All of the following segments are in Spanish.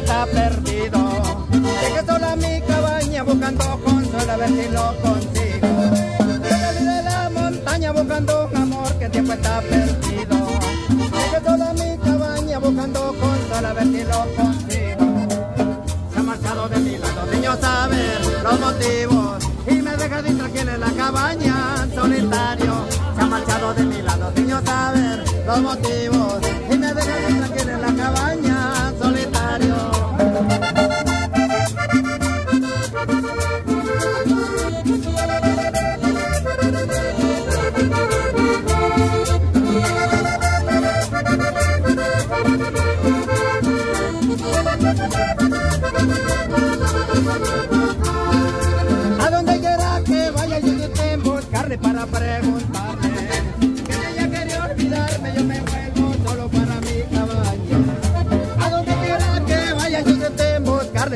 está perdido. Dejé sola mi cabaña buscando consuelo a ver si lo consigo. Yo salí de la montaña buscando un amor que tiempo está perdido. Dejé sola mi cabaña buscando consuelo a ver si lo consigo. Se ha marchado de mi lado sin yo saber los motivos y me deja de en la cabaña solitario. Se ha marchado de mi lado sin yo saber los motivos.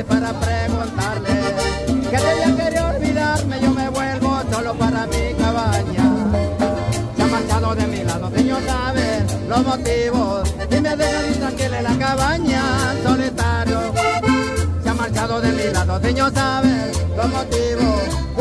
para preguntarle que de ella quería olvidarme, yo me vuelvo solo para mi cabaña. Se ha marchado de mi lado, señor, saber los motivos. Y me deja intranquila en la cabaña, solitario. Se ha marchado de mi lado, señor, saber los motivos.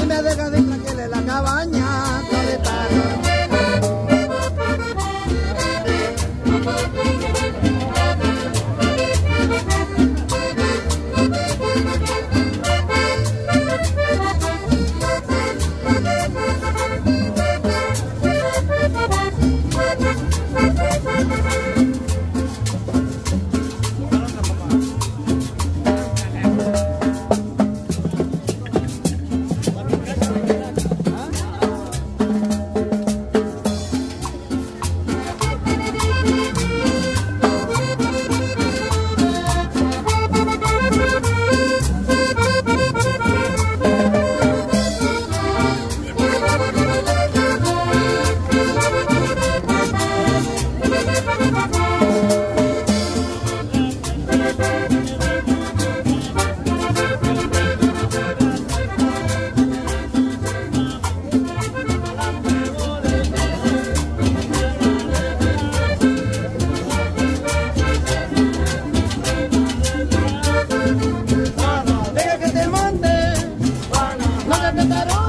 Catarón.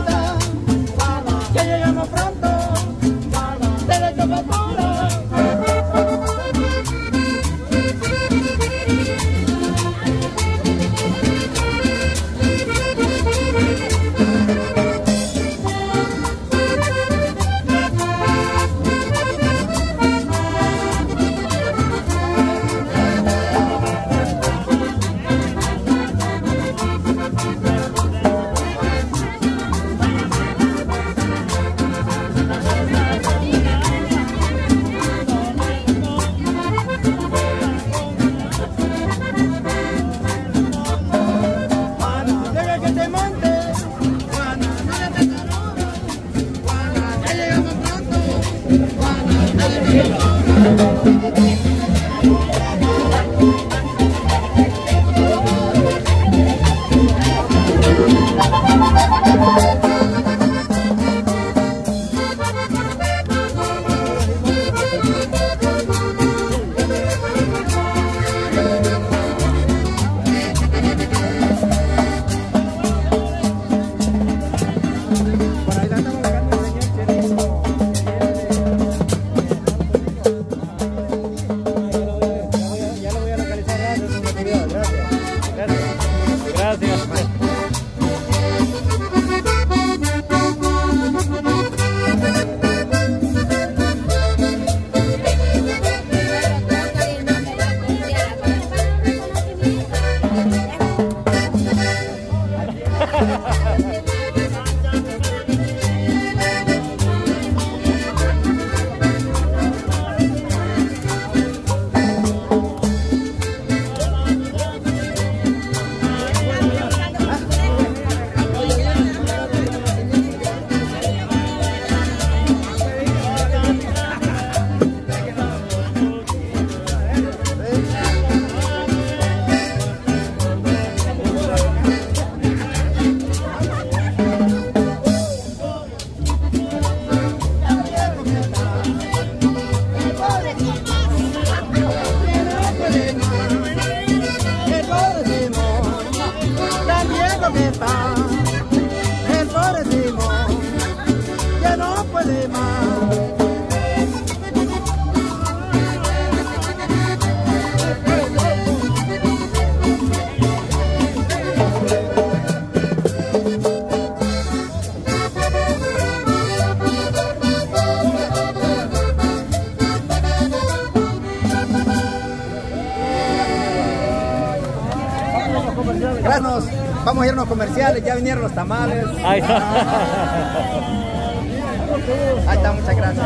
Gracias. Vamos a ir a unos comerciales, ya vinieron los tamales. Ahí está. Ahí está, muchas gracias.